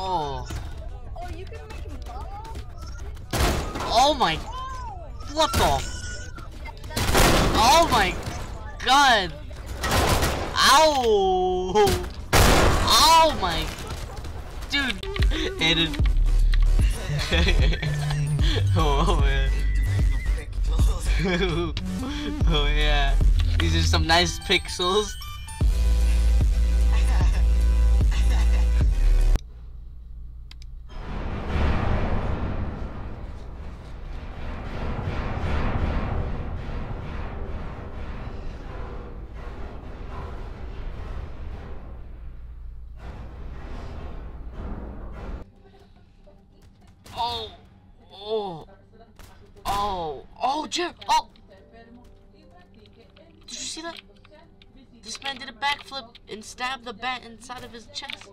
Oh. Oh, you can make him? Oh my. What the? Oh my god. Ow. Oh my. Dude. Aiden. oh man. oh yeah. These are some nice pixels. Oh, oh, oh, Jer, oh. Did you see that? This man did a backflip and stabbed the bat inside of his chest.